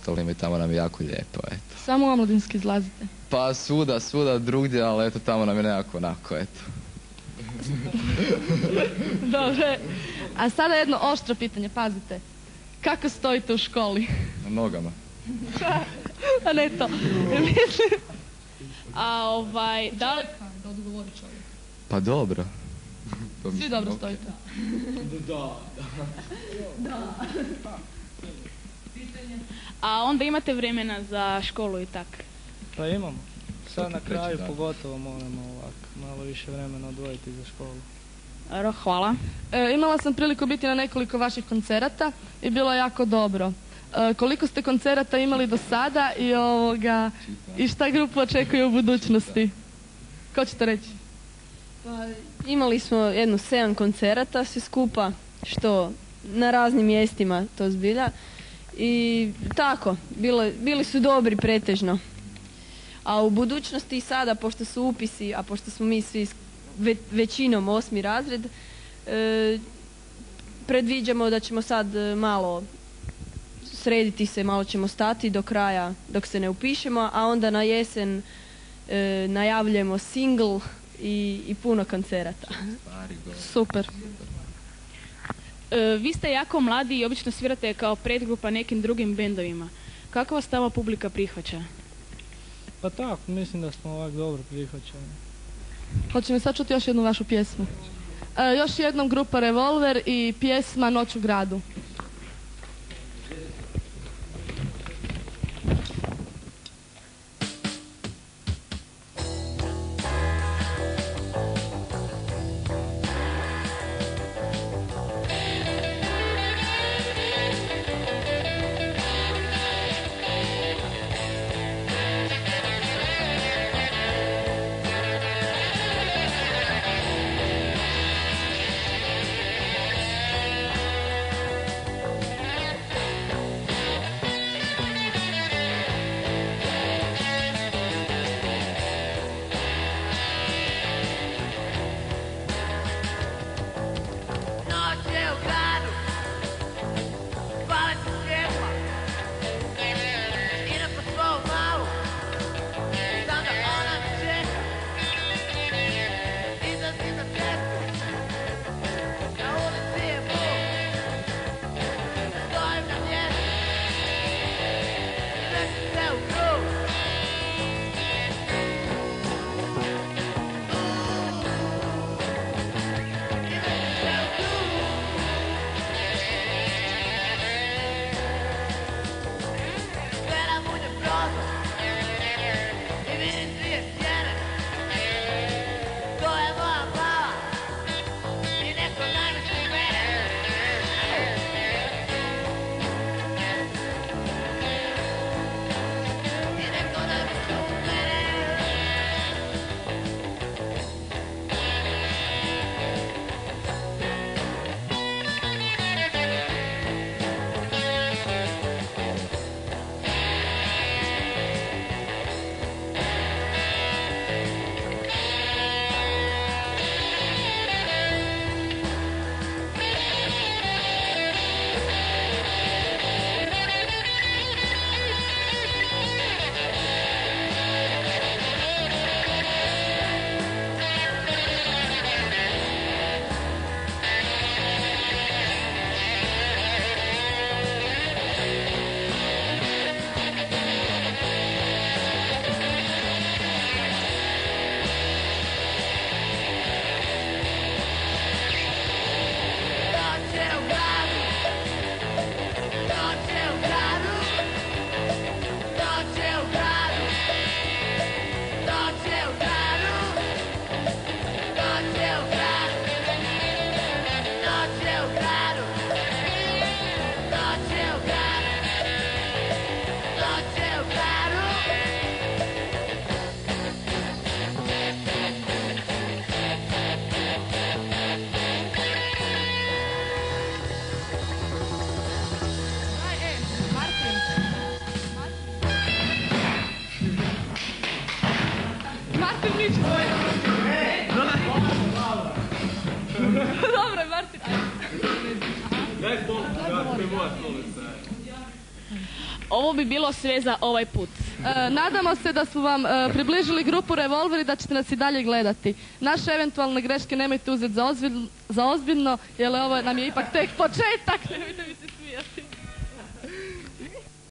ostalim i tamo nam je jako lijepo, eto. Samo u omladinski izlazite. Pa svuda, svuda drugdje, ali eto tamo nam je nekako onako, eto. Dobro. A sada jedno oštro pitanje, pazite. Kako stojite u školi? Na nogama. A ne to. Mislim, A ovaj, da li... Pa dobro. Svi dobro stojite. A onda imate vremena za školu i tak. Pa imamo. Sad na kraju dan. pogotovo moramo ovak malo više vremena odvojiti za školu. Dobro, hvala. E, imala sam priliku biti na nekoliko vaših koncerata i bilo je jako dobro. E, koliko ste koncerata imali do sada i ovoga i šta grupu očekuje u budućnosti? Ko ćete reći? Pa, imali smo jedno sedam koncerata svi skupa, što na raznim mjestima to zbilja. I tako, bilo, bili su dobri pretežno. A u budućnosti i sada, pošto su upisi, a pošto smo mi svi ve- većinom osmi razred, e, predviđamo da ćemo sad e, malo srediti se, malo ćemo stati do kraja dok se ne upišemo, a onda na jesen e, najavljujemo single i, i puno koncerata. Super. E, vi ste jako mladi i obično svirate kao predgrupa nekim drugim bendovima. Kako vas tamo publika prihvaća? Pa tako, mislim da smo ovak dobro prihvaćeni. Hoćemo sad čuti još jednu vašu pjesmu. E, još jednom grupa Revolver i pjesma Noć u gradu. Dobro, Martin. Ovo bi bilo sve za ovaj put. E, nadamo se da smo vam e, približili grupu Revolver i da ćete nas i dalje gledati. Naše eventualne greške nemojte uzeti za, ozbilj- za ozbiljno, jer ovo nam je ipak tek početak. Smijati.